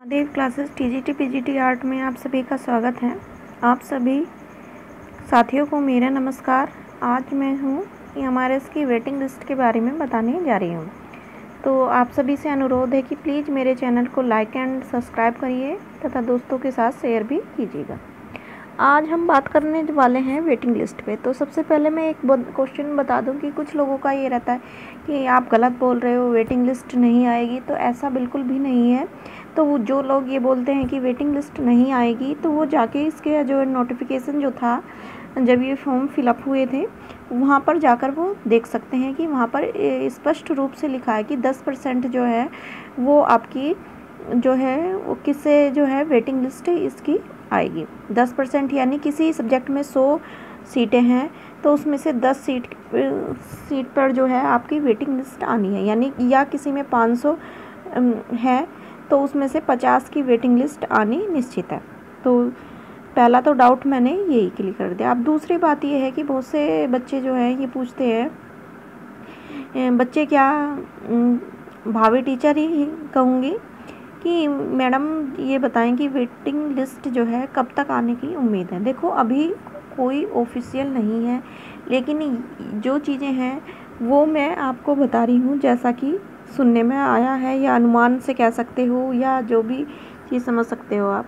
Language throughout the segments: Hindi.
Dev classes TGT PGT art में आप सभी का स्वागत है। आप सभी साथियों को मेरा नमस्कार। आज मैं हूँ हमारे इसकी वेटिंग लिस्ट के बारे में बताने जा रही हूँ। तो आप सभी से अनुरोध है कि प्लीज़ मेरे चैनल को लाइक एंड सब्सक्राइब करिए तथा दोस्तों के साथ शेयर भी कीजिएगा। आज हम बात करने वाले हैं वेटिंग लिस्ट पे। तो सबसे पहले मैं एक क्वेश्चन बता दूँ कि कुछ लोगों का ये रहता है कि आप गलत बोल रहे हो वेटिंग लिस्ट नहीं आएगी तो ऐसा बिल्कुल भी नहीं है। तो वो जो लोग ये बोलते हैं कि वेटिंग लिस्ट नहीं आएगी तो वो जाके इसके जो नोटिफिकेशन जो था, जब ये फॉर्म फिलअप हुए थे, वहाँ पर जाकर वो देख सकते हैं कि वहाँ पर स्पष्ट रूप से लिखा है कि दस परसेंट जो है, वो आपकी जो है, वो किससे जो है वेटिंग लिस्ट इसकी आएगी। दस परसेंट यानी किसी सब्जेक्ट में सौ सीटें हैं तो उसमें से दस सीट सीट पर जो है आपकी वेटिंग लिस्ट आनी है। यानी या किसी में पाँच सौ है तो उसमें से पचास की वेटिंग लिस्ट आनी निश्चित है। तो पहला तो डाउट मैंने यही क्लियर कर दिया। अब दूसरी बात ये है कि बहुत से बच्चे जो हैं, ये पूछते हैं बच्चे क्या भावी टीचर ही कहूँगी कि मैडम, ये बताएँ कि वेटिंग लिस्ट जो है कब तक आने की उम्मीद है? देखो, अभी कोई ऑफिशियल नहीं है, लेकिन जो चीज़ें हैं, वो मैं आपको बता रही हूँ, जैसा कि सुनने में आया है या अनुमान से कह सकते हो या जो भी चीज़ समझ सकते हो आप।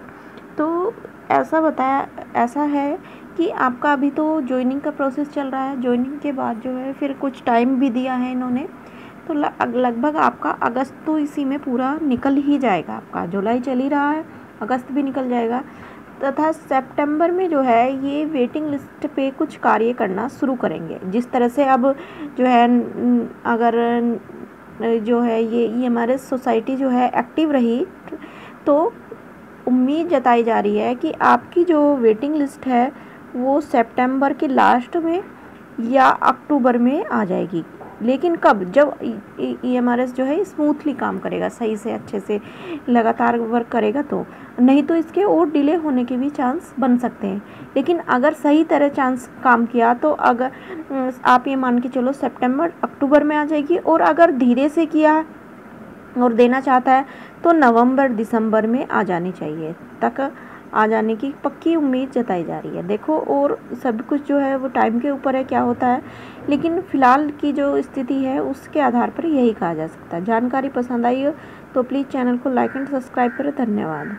तो ऐसा बताया, ऐसा है कि आपका अभी तो ज्वाइनिंग का प्रोसेस चल रहा है। ज्वाइनिंग के बाद जो है फिर कुछ टाइम भी दिया है इन्होंने। तो लगभग आपका अगस्त तो इसी में पूरा निकल ही जाएगा आपका। जुलाई चल ही रहा है, अगस्त भी निकल जाएगा। तथा सितंबर में जो है ये वेटिंग लिस्ट पे कुछ कार्य करना शुरू करेंगे। जिस तरह से अब जो है अगर जो है, ये ये हमारे सोसाइटी जो है एक्टिव रही। तो उम्मीद जताई जा रही है कि आपकी जो वेटिंग लिस्ट है, वो सितंबर के लास्ट में या अक्टूबर में आ जाएगी। लेकिन कब? जब ई एम एस जो है स्मूथली काम करेगा, सही से, अच्छे से, लगातार वर्क करेगा तो। नहीं तो इसके और डिले होने के भी चांस बन सकते हैं। लेकिन अगर सही तरह चांस काम किया तो अगर आप ये मान के चलो सितंबर अक्टूबर में आ जाएगी और अगर धीरे से किया और देना चाहता है तो नवंबर दिसंबर में आ जानी चाहिए। तक आ जाने की पक्की उम्मीद जताई जा रही है। देखो, और सब कुछ जो है वो टाइम के ऊपर है, क्या होता है? लेकिन फ़िलहाल की जो स्थिति है, उसके आधार पर यही कहा जा सकता है। जानकारी पसंद आई हो तो प्लीज़ चैनल को लाइक एंड सब्सक्राइब करें। धन्यवाद।